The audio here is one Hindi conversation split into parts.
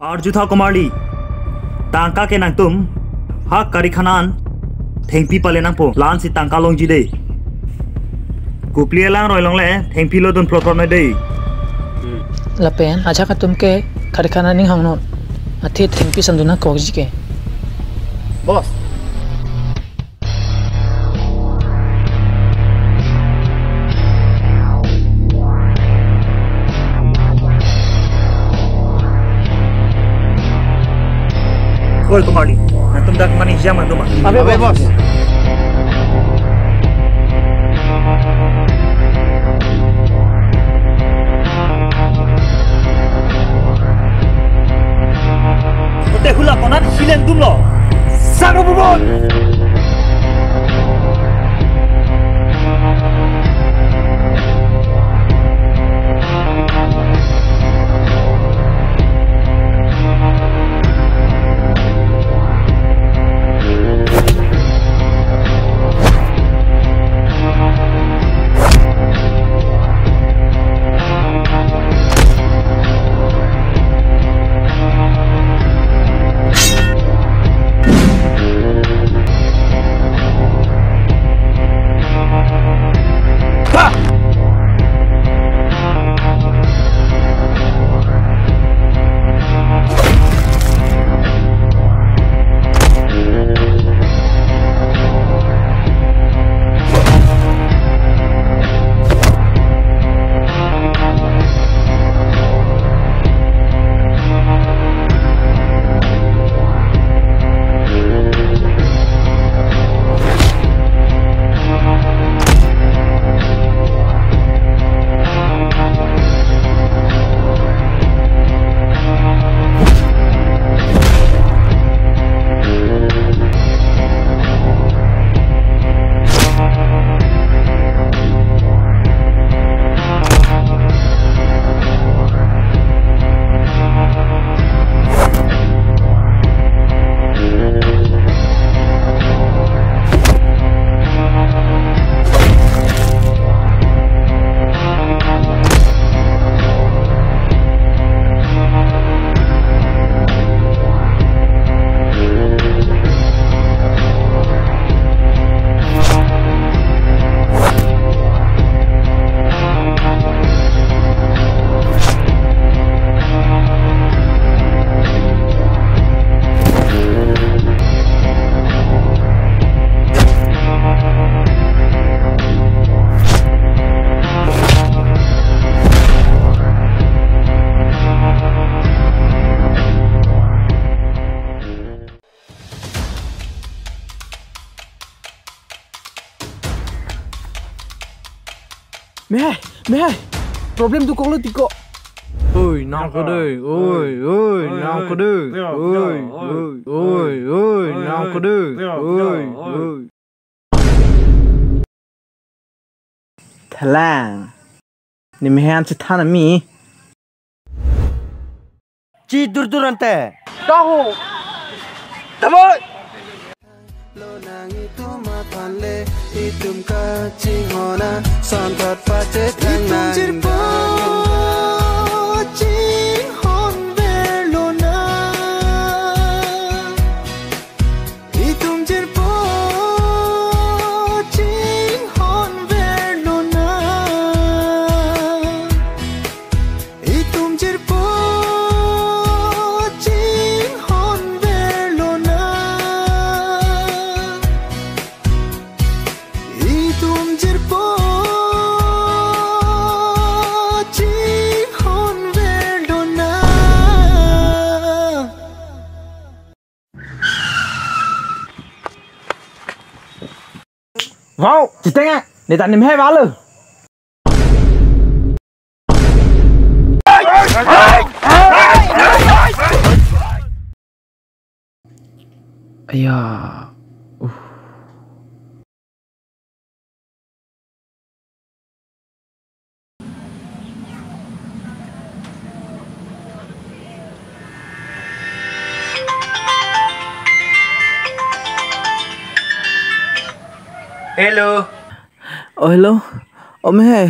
अर्जुथा कुमारी तांका के नाम तुम हा करीखान थेंपी पाले नो लान से तांका लोजी दे कुपली लांग रोय लोंगले लो दुन प्रोटोन दे हम्म। लपेन अच्छा का तुम के करीखान निंग हंगनो अथे थेंपी संदुना कोजी के। बॉस। ভয় কমাৰলি তোমাক মানে হিজাম তোমাক দেখুলা কনাত শিলেন তুমি চাগ mẹ mẹ problem tu kong lo tiko ôi nào có đây ôi ôi nào có đây ôi ôi ôi ôi nào có đây ôi ôi ทล่างนี่ไม่ให้อันจ Lo nang itu mapan le Itum kacihona, santat pacet nangang Wow, chỉ tên ạ, để tặng niềm hai vá lử Ây da. Hello Oh hello. Om he.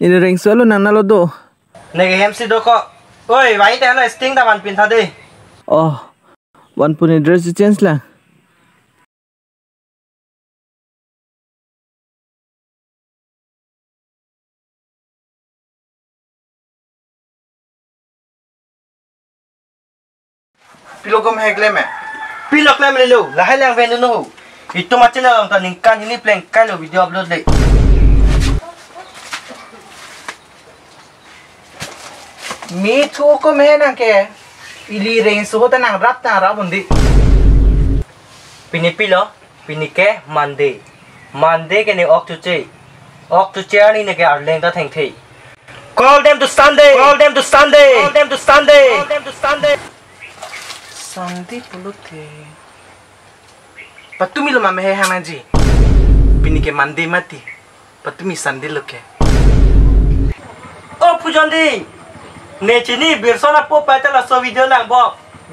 Ni ring solo nang nalo do. नेगे एमसी दो को ओए भाई ते हला स्टिंग दा वन पिन था दे Oh, wan punya dress di change lah. Pilogom hegle me. Pilok lem le lo. Lahai lang ven no. Itu macam na lang taning kan ini plan kai lo video upload ko me na ke. Ili rain su hota nang rap na ra bundi. Pini pilo. Pini ke Monday. Monday ke ni ok tu che. Ok tu che ni ne ke ar leng ta. Call them to Sunday. Call them to Sunday. Call them to Sunday. Call them to Sunday. Sunday pulute. पत्तुमी लो मामे है हाना जी पिनी के मंदे माती पत्तुमी संदे लो के ओ पुजंदी ने बिरसोना पो पैते ला सो वीडियो ना बो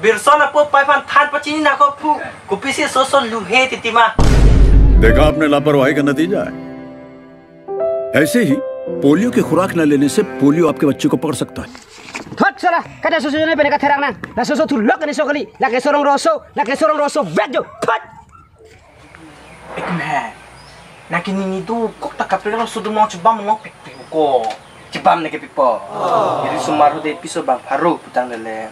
बिरसोना पो पैपन थान पचीनी ना को पु कुपिसी सो सो लुहे तितिमा देखा आपने लापरवाही का नतीजा है। ऐसे ही पोलियो की खुराक न लेने से पोलियो आपके बच्चे को पकड़ सकता है। थोड़ा सा कदा सोसो ने बने का थेरांग ना। सोसो थु लक ने सोकली लगे सोरंग रोसो लगे सोरंग रोसो बेजो थोड़ा Ekme, naki nini tu kok tak kapir lo sudu mau cebam mau pik pik ko, cebam naki. Oh. Jadi sumaru deh pisau bang baru putang lele.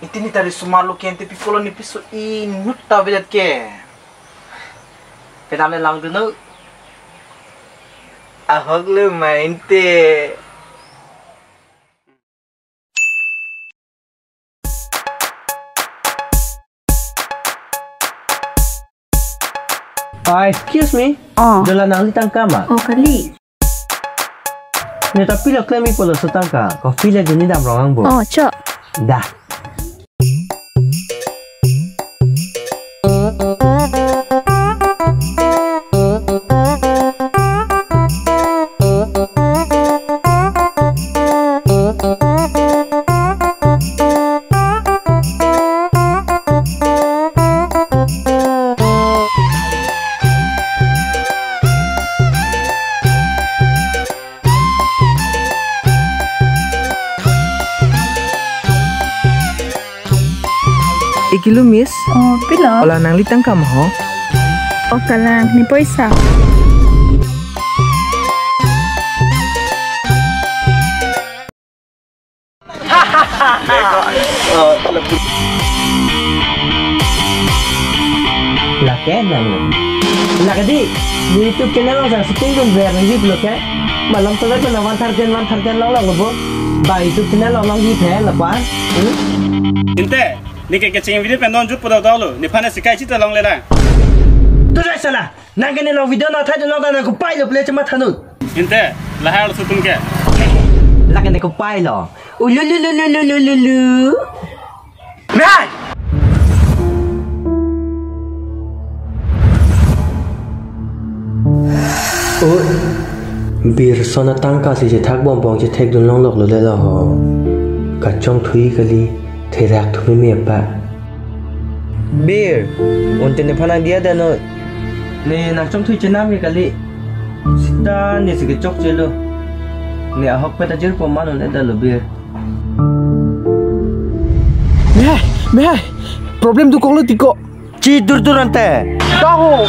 Itu nih tadi sumaru kian tapi kalau nih pisau ini tau bedat ke. Kita melang dulu. Ahok lu. excuse me ah. oh. de la naritan kama. Oh, kali. Neta pila klemi polo sutangka, ko file de nidam rongang bo. Oh, cok. Dah. Iki lu miss. Oh, pila? Ola nang litang kamu ho. Oka oh, lang, ni poisa. La kenang. La kadi. YouTube kenang sang setinggun biar YouTube lo kan. Malam tuh kan lawan target lawan target lawan lo bu. Ba YouTube kenang lawan gitu ya lepas. Inte. Ni ke kecing video pendon jup pada tahu ni panas sekai cita long lela. Tu rai sala. Na kini lo video na thai no na ko pai lo play chama thanu. Inte, lahar su tum ke. Lah ke ne ko pai lo. Ulu lu lu lu lu lu lu lu. Mai. Bir sona tangka si je thak bom bong je thek dun long lok lo le lo ho. Ka chong thui kali therak Teraktumu mi ba. Bir, unten ne pana dia dano. Ne nakcom tu cenami kali. Sita ne segecok cello, nih ahok peta jer pemanu ne dalo bir. Meh, meh. Problem tu kong lo tiko. Cidur tu rantai. Tahu.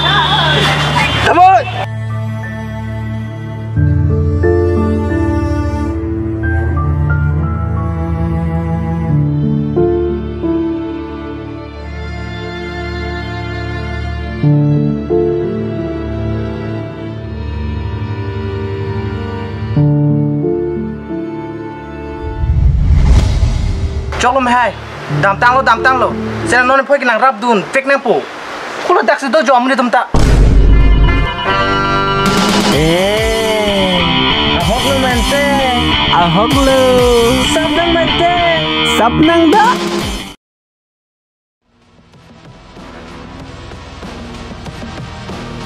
Tahu. Hai. Dam tang lo dam tang lo. Sen non phoi kinang rap dun fake nang po. Kula dak se do jo amni tum ta. Eh, ahok lo mante. Ahok lo. Sab nang mante. Sap nang da.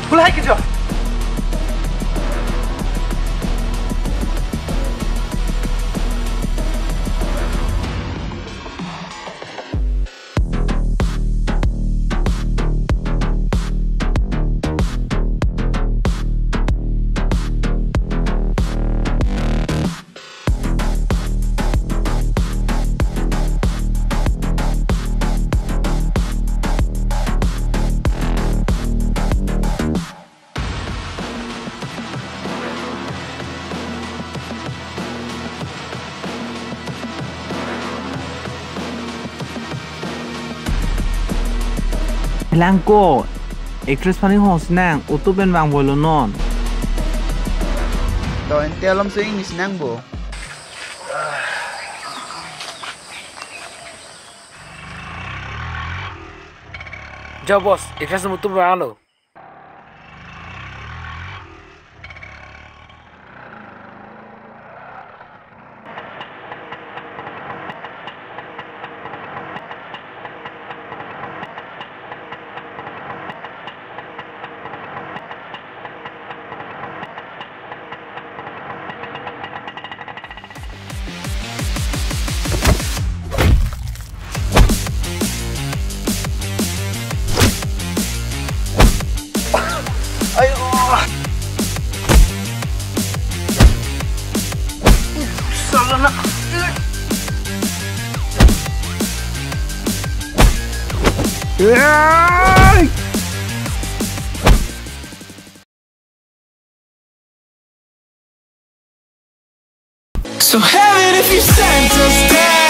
Kula hai ke Blanco, actresspaning hosnang utuh ben bang bolonon. Tau ente alam so English nang bo. jawab bos, ikhlas mutu bang lo. So heaven if you sent us down